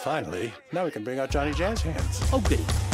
Finally, now we can bring out Johnny Jazz Hands. Oh, goody.